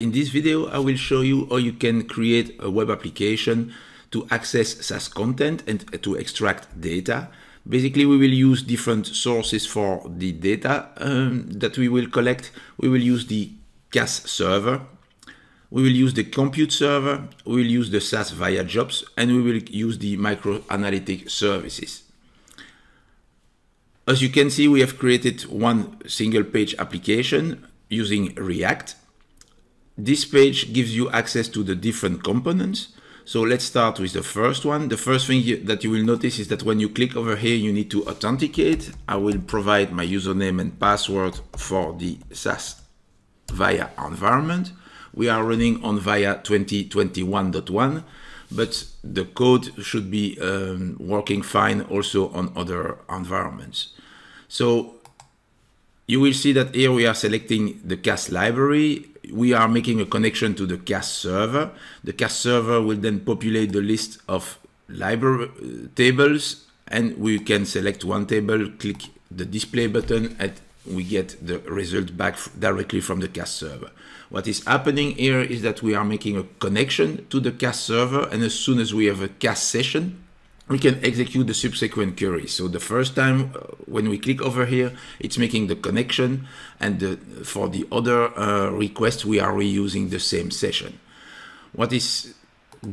In this video, I will show you how you can create a web application to access SAS content and to extract data. Basically, we will use different sources for the data um, that we will collect. We will use the CAS server, we will use the compute server, we will use the SAS Viya jobs, and we will use the microanalytic services. As you can see, we have created one single page application using React this page gives you access to the different components. So let's start with the first one. The first thing you, that you will notice is that when you click over here, you need to authenticate. I will provide my username and password for the SAS Viya environment. We are running on Viya 2021.1, but the code should be um, working fine also on other environments. So you will see that here we are selecting the CAS library. We are making a connection to the CAS server. The CAS server will then populate the list of library uh, tables and we can select one table, click the display button and we get the result back directly from the CAS server. What is happening here is that we are making a connection to the CAS server and as soon as we have a CAS session, we can execute the subsequent query. So the first time uh, when we click over here, it's making the connection and the, for the other uh, request, we are reusing the same session. What is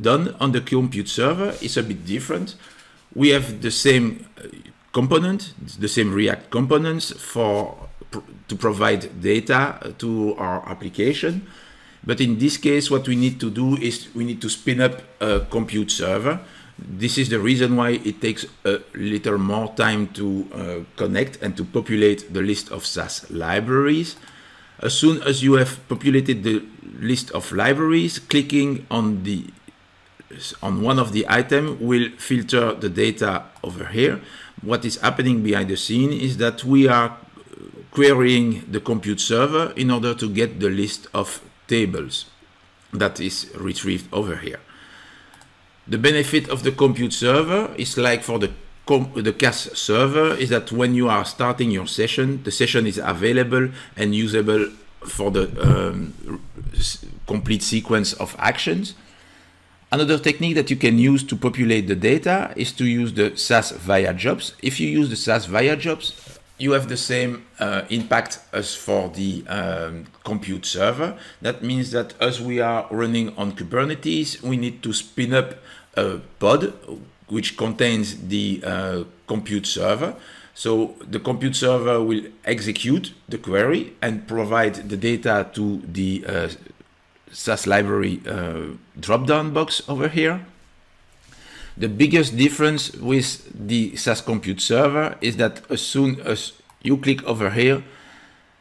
done on the compute server is a bit different. We have the same uh, component, the same React components for to provide data to our application. But in this case, what we need to do is we need to spin up a compute server this is the reason why it takes a little more time to uh, connect and to populate the list of SAS libraries. As soon as you have populated the list of libraries, clicking on the on one of the item will filter the data over here. What is happening behind the scene is that we are querying the compute server in order to get the list of tables that is retrieved over here. The benefit of the compute server is like for the the CAS server is that when you are starting your session, the session is available and usable for the um, complete sequence of actions. Another technique that you can use to populate the data is to use the SAS Viya jobs. If you use the SAS Viya jobs, you have the same uh, impact as for the um, compute server. That means that as we are running on Kubernetes, we need to spin up a pod which contains the uh, compute server. So the compute server will execute the query and provide the data to the uh, SAS library uh, drop-down box over here. The biggest difference with the SAS compute server is that as soon as you click over here,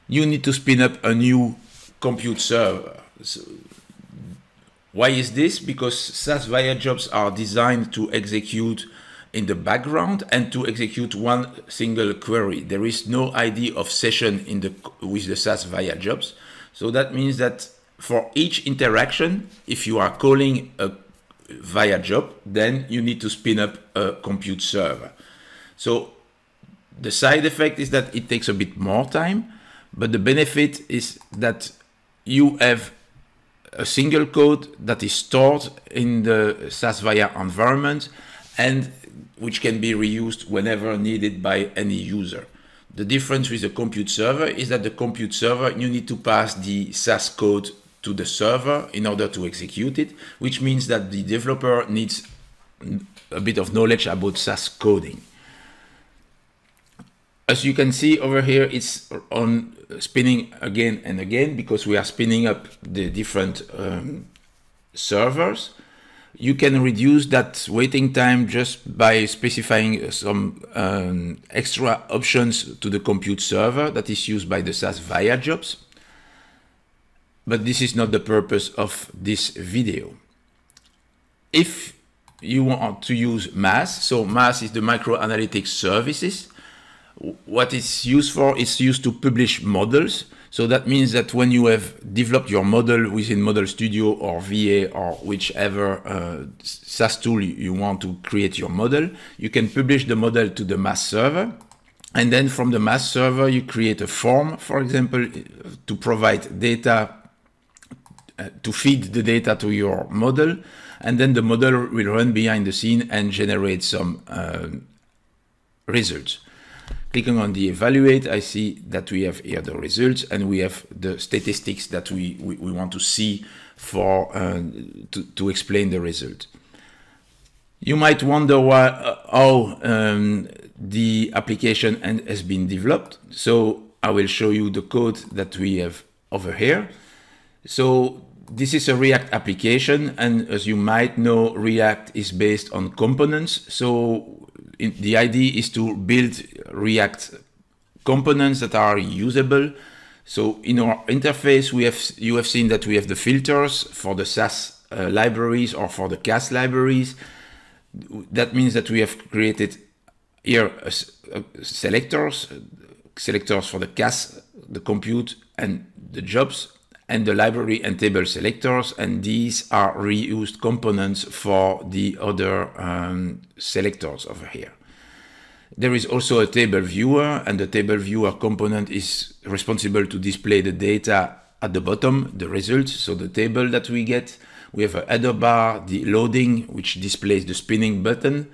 you need to spin up a new compute server. So why is this? Because SAS Viya jobs are designed to execute in the background and to execute one single query. There is no ID of session in the with the SAS Viya jobs. So that means that for each interaction, if you are calling a Viya job, then you need to spin up a compute server. So the side effect is that it takes a bit more time, but the benefit is that you have a single code that is stored in the SAS Viya environment and which can be reused whenever needed by any user. The difference with the compute server is that the compute server, you need to pass the SAS code to the server in order to execute it, which means that the developer needs a bit of knowledge about SAS coding. As you can see over here, it's on spinning again and again because we are spinning up the different um, servers. You can reduce that waiting time just by specifying some um, extra options to the compute server that is used by the SAS Viya jobs but this is not the purpose of this video. If you want to use MAS, so MAS is the microanalytics services, what it's used for is used to publish models. So that means that when you have developed your model within Model Studio or VA or whichever uh, SAS tool you want to create your model, you can publish the model to the MAS server. And then from the MAS server, you create a form, for example, to provide data uh, to feed the data to your model, and then the model will run behind the scene and generate some uh, results. Clicking on the evaluate, I see that we have here the results and we have the statistics that we, we, we want to see for uh, to, to explain the result. You might wonder why, uh, how um, the application has been developed. So I will show you the code that we have over here. So this is a React application, and as you might know, React is based on components. So in, the idea is to build React components that are usable. So in our interface, we have you have seen that we have the filters for the SAS uh, libraries or for the CAS libraries. That means that we have created here uh, uh, selectors, selectors for the CAS, the compute, and the jobs, and the library and table selectors, and these are reused components for the other um, selectors over here. There is also a table viewer, and the table viewer component is responsible to display the data at the bottom, the results, so the table that we get. We have a header bar, the loading, which displays the spinning button.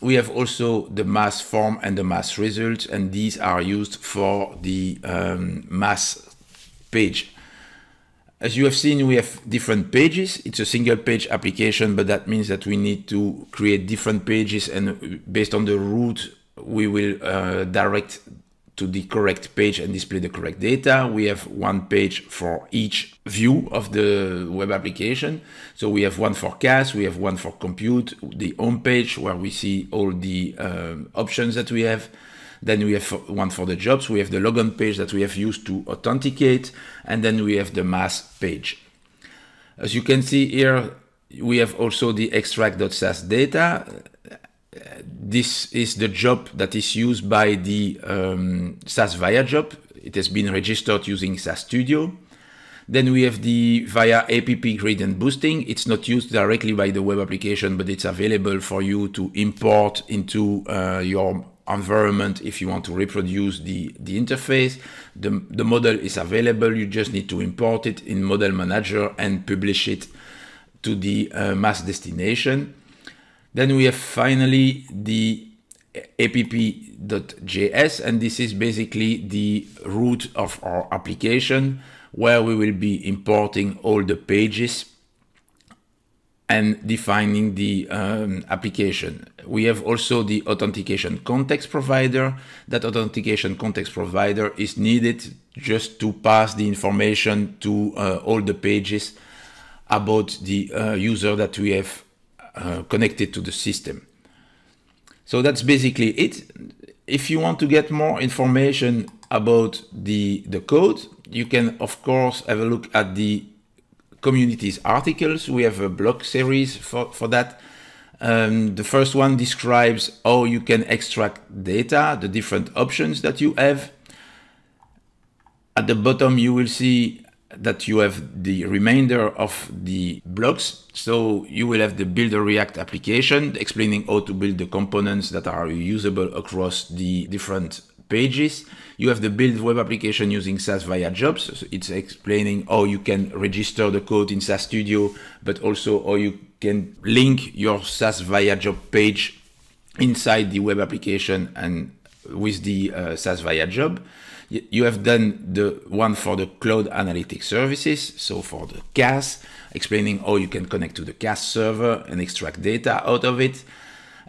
We have also the MAS form and the MAS results, and these are used for the um, MAS page. As you have seen, we have different pages. It's a single page application, but that means that we need to create different pages and based on the route, we will uh, direct to the correct page and display the correct data. We have one page for each view of the web application. So we have one for CAS, we have one for compute, the home page where we see all the um, options that we have. Then we have one for the jobs. We have the logon page that we have used to authenticate. And then we have the MAS page. As you can see here, we have also the extract.sass data. This is the job that is used by the um, SAS Viya job. It has been registered using SAS Studio. Then we have the Viya APP gradient boosting. It's not used directly by the web application, but it's available for you to import into uh, your environment if you want to reproduce the, the interface. The, the model is available. You just need to import it in Model Manager and publish it to the uh, MAS destination. Then we have finally the app.js, and this is basically the root of our application where we will be importing all the pages and defining the um, application. We have also the authentication context provider. That authentication context provider is needed just to pass the information to uh, all the pages about the uh, user that we have uh, connected to the system. So that's basically it. If you want to get more information about the, the code, you can of course have a look at the communities articles. We have a blog series for, for that. Um, the first one describes how you can extract data, the different options that you have. At the bottom, you will see that you have the remainder of the blocks. So you will have the Builder React application explaining how to build the components that are usable across the different pages. You have the build web application using SAS Viya jobs. So it's explaining how you can register the code in SAS Studio, but also how you can link your SAS Viya job page inside the web application and with the uh, Viya job. You have done the one for the cloud analytics services, so for the CAS, explaining how you can connect to the CAS server and extract data out of it.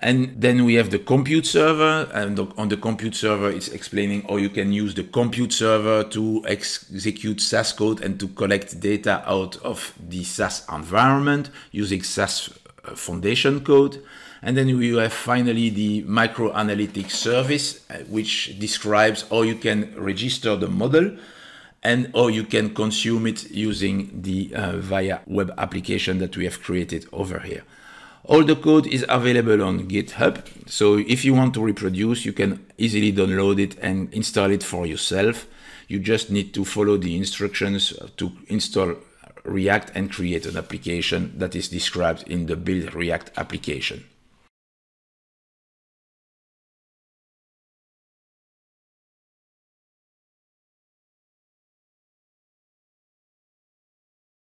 And then we have the compute server, and on the compute server, it's explaining how you can use the compute server to execute SAS code and to collect data out of the SAS environment using SAS uh, foundation code. And then we have finally the micro analytics service, uh, which describes how you can register the model and how you can consume it using the uh, Viya web application that we have created over here. All the code is available on GitHub. So if you want to reproduce, you can easily download it and install it for yourself. You just need to follow the instructions to install React and create an application that is described in the build React application.